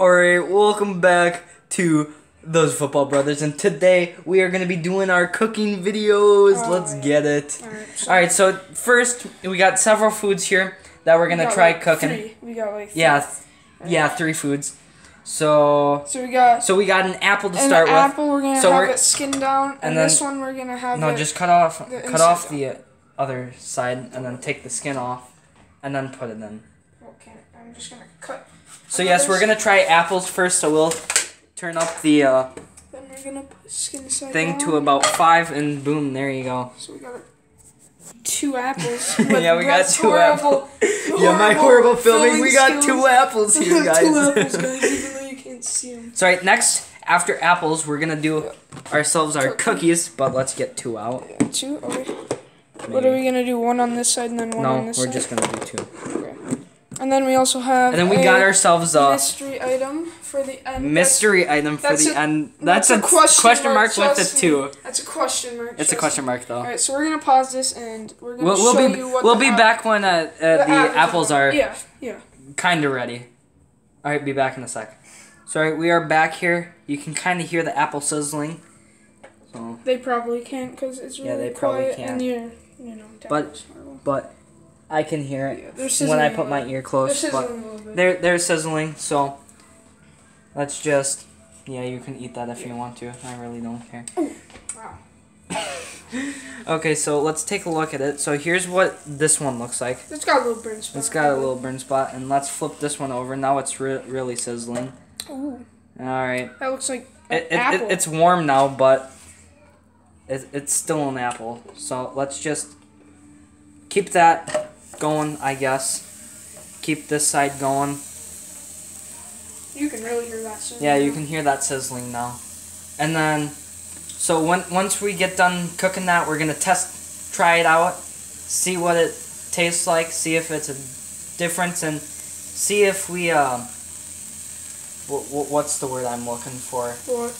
Alright, welcome back to those football brothers, and today we are gonna be doing our cooking videos. Oh, Let's yeah. get it. Alright, so so first we got several foods here that we're gonna got, try like, cooking. Three. We got like three. Yeah, yeah, three foods. So, So we got so we got an apple to start with. apple. We're gonna So have we're- it skinned down, and, and then- this one we're gonna have No, just cut off, the cut off the other side, and then take the skin off, and then put it in. Okay, I'm just gonna cut. So yes, we're gonna try apples first. So we'll turn up the uh, Then we're gonna put thing down. to about five, and boom, there you go. So we got two apples. Yeah, we got two horrible, Yeah, my horrible filming. We got skills. two apples here, guys. two apples, guys. Even though you can't see them. So right next, after apples, we're gonna do ourselves our cookies, but let's get two out. Two. Okay. What are we gonna do? One on this side and then one No, on this side we're just gonna do two. And then we also have. And then we a got ourselves a mystery item for the end. mystery item for the a- end. That's, a, question question, mark, mark, with it too. That's a question mark. It's a question mark though. Alright, so we're gonna pause this and we're gonna We'll, we'll show be you what we'll the be app- back when uh, uh, the, apples are Yeah, yeah. kind of ready. All right, be back in a sec. Sorry, we are back here. You can kind of hear the apple sizzling. So, They probably can't because it's really Yeah, they probably quiet can't. and you're, you know. But- but I can hear it when I put my ear close. But they're they're sizzling. So let's just yeah, you can eat that if you want to. I really don't care. Wow. Okay, so let's take a look at it. So here's what this one looks like. It's got a little burn spot. It's got a little burn spot, and let's flip this one over. Now it's re- really sizzling. Ooh, All right. that looks like It, it, apple. it, it's warm now, but it, it's still an apple. So let's just keep that going, I guess. Keep this side going. you can really hear that. sizzling. Yeah, you can hear that sizzling now. And then, so when, once we get done cooking that, we're going to test, try it out, see what it tastes like, see if it's a difference, and see if we, um, wh- what's the word I'm looking for? Or,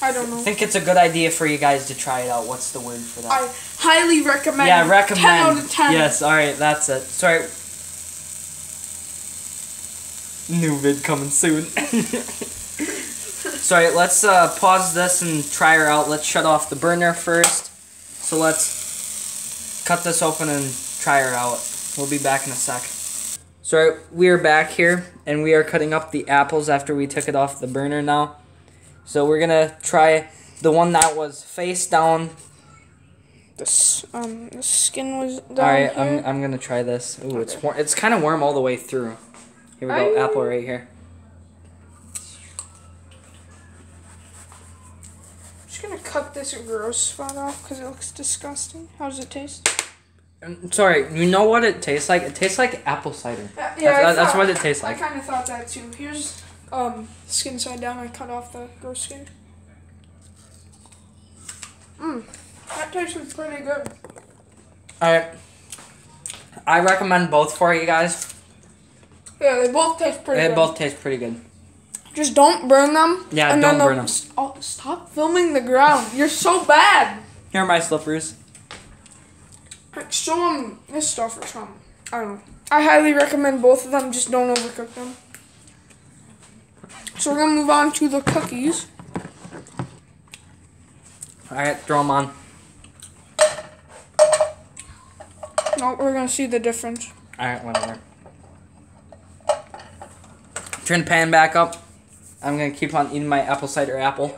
I don't I know. think it's a good idea for you guys to try it out. What's the word for that? I highly recommend. yeah, recommend. 10 out of 10. Yes, alright, that's it. Sorry. New vid coming soon. Sorry, let's uh, pause this and try her out. Let's shut off the burner first. So let's cut this open and try her out. We'll be back in a sec. Sorry, we are back here and we are cutting up the apples after we took it off the burner now. So we're gonna try the one that was face down The, um, the skin was down All right, here. I'm I'm gonna try this. Ooh, it's war- it's kind of warm all the way through. Here we go, I- apple right here. I'm just gonna cut this gross spot off because it looks disgusting. How does it taste? Um, sorry, you know what it tastes like? It tastes like apple cider. Uh, That's, yeah, that's thought- what it tastes like. I kind of thought that too. Here's um skin side down. I cut off the gross skin. Mmm, that tastes pretty good. All right, I recommend both for you guys. Yeah, they both taste pretty They good. both taste pretty good. Just don't burn them. Yeah, and don't then burn them. Oh, stop filming the ground. You're so bad. Here are my slippers. Like, show them this stuff or something. I don't know. I highly recommend both of them. Just don't overcook them. So we're gonna move on to the cookies. All right, throw them on. No, we're gonna see the difference. All right, whatever. Turn the pan back up. I'm gonna keep on eating my apple cider apple.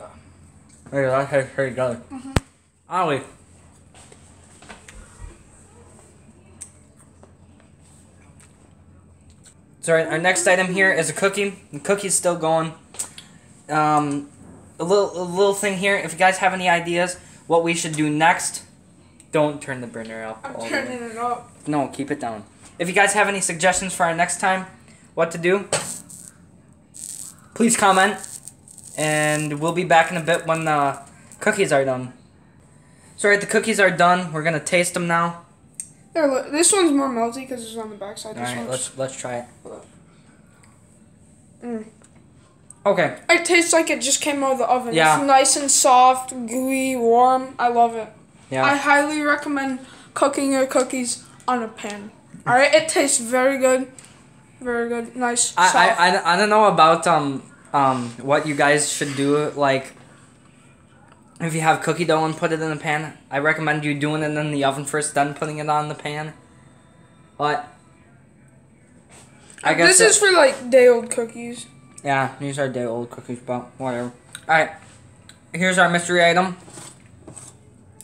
Hey, that tastes pretty good. Mm-hmm. Ollie. So our, our next item here is a cookie. The cookie's still going. Um, a little a little thing here. If you guys have any ideas what we should do next, don't turn the burner up. I'm all the way. turning it up. No, keep it down. If you guys have any suggestions for our next time, what to do, please comment. And we'll be back in a bit when the cookies are done. So, right, the cookies are done. We're gonna taste them now. There, this one's more melty because it's on the backside. Alright, one's. let's let's try it. Mm. Okay, It tastes like it just came out of the oven. Yeah. It's nice and soft, gooey, warm. I love it. yeah. I highly recommend cooking your cookies on a pan. Alright, it tastes very good. Very good. Nice. I. I, I, I don't know about um um what you guys should do like if you have cookie dough and put it in the pan. I recommend you doing it in the oven first, then putting it on the pan. But I guess this is for like day old cookies. yeah, these are day old cookies, but whatever. All right, here's our mystery item.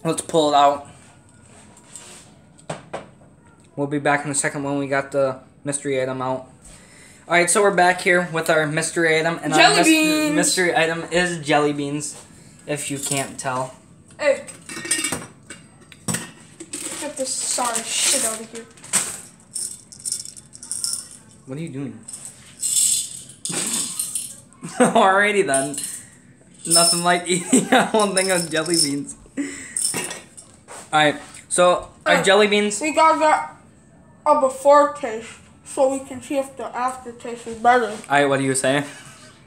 Let's pull it out. We'll be back in a second when we got the mystery item out. All right, so we're back here with our mystery item, and our Jelly mys- mystery item is jelly beans. If you can't tell, Hey. Get this sorry shit out of here. what are you doing? Alrighty then. Nothing like eating a whole thing of jelly beans. Alright, so our jelly beans. We got that a before taste so we can see if the aftertaste is better. Alright, what do you say?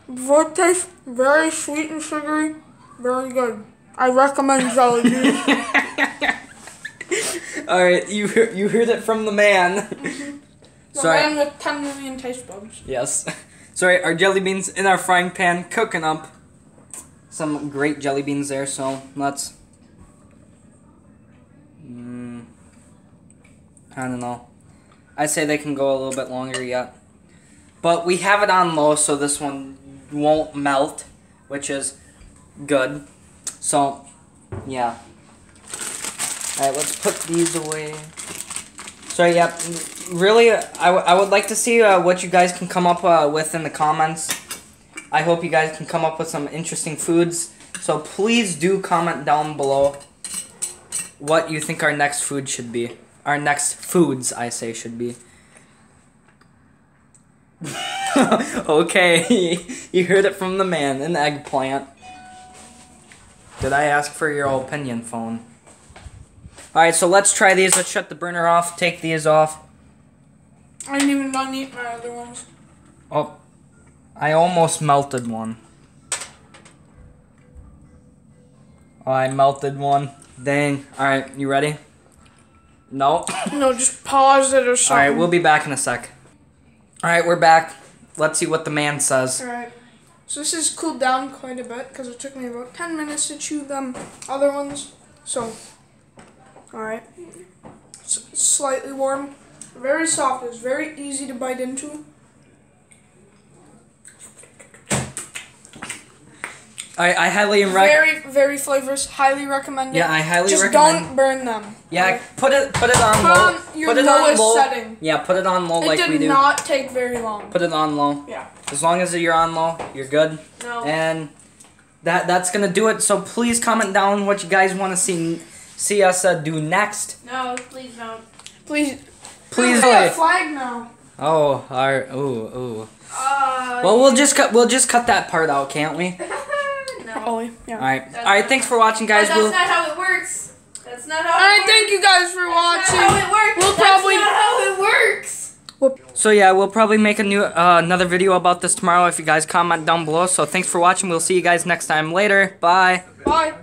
Before taste, very sweet and sugary, very good. I recommend jelly beans. Alright, you heard, you heard it from the man. The Sorry. man with 10 million taste buds. Yes. Sorry, our jelly beans in our frying pan cooking up. Some great jelly beans there, so let's. Mm, I don't know. I say they can go a little bit longer yet. But we have it on low, so this one won't melt, which is good. So, yeah. Alright, let's put these away. So yeah, really, I, I would like to see uh, what you guys can come up uh, with in the comments. I hope you guys can come up with some interesting foods. So please do comment down below what you think our next food should be. Our next foods, I say, should be. okay, you heard it from the man, an eggplant. Did I ask for your opinion, phone? Alright, so let's try these. Let's shut the burner off, take these off. I didn't even done eat my other ones. Oh, I almost melted one. Oh, I melted one. Dang. Alright, you ready? No. No, just pause it or something. Alright, we'll be back in a sec. Alright, we're back. Let's see what the man says. Alright. So this has cooled down quite a bit because it took me about 10 minutes to chew them other ones. So, alright. Slightly warm. Very soft. It's very easy to bite into. I, I highly rec- Very, very flavorous. Highly recommend it. Yeah, I highly Just recommend. Just don't burn them. Yeah, Alright? put it put it on Put low. on your put it on low. setting. Yeah, put it on low It like did we do. not take very long. Put it on low. Yeah. As long as you're on low, you're good. No. And that that's gonna do it. So please comment down what you guys want to see see us uh, do next. No, please don't. Please. Please. There's a flag now. Oh, our ooh ooh. Uh, Well, we'll just cut we'll just cut that part out, can't we? no. Oh, yeah. All right. All right. Thanks for watching, guys. that's We'll not how it works. That's not how All it right, works. thank you guys for That's watching. not how it works. We'll That's probably- not how it works. So yeah, we'll probably make a new uh, another video about this tomorrow if you guys comment down below. So thanks for watching. We'll see you guys next time. Later. Bye. Bye.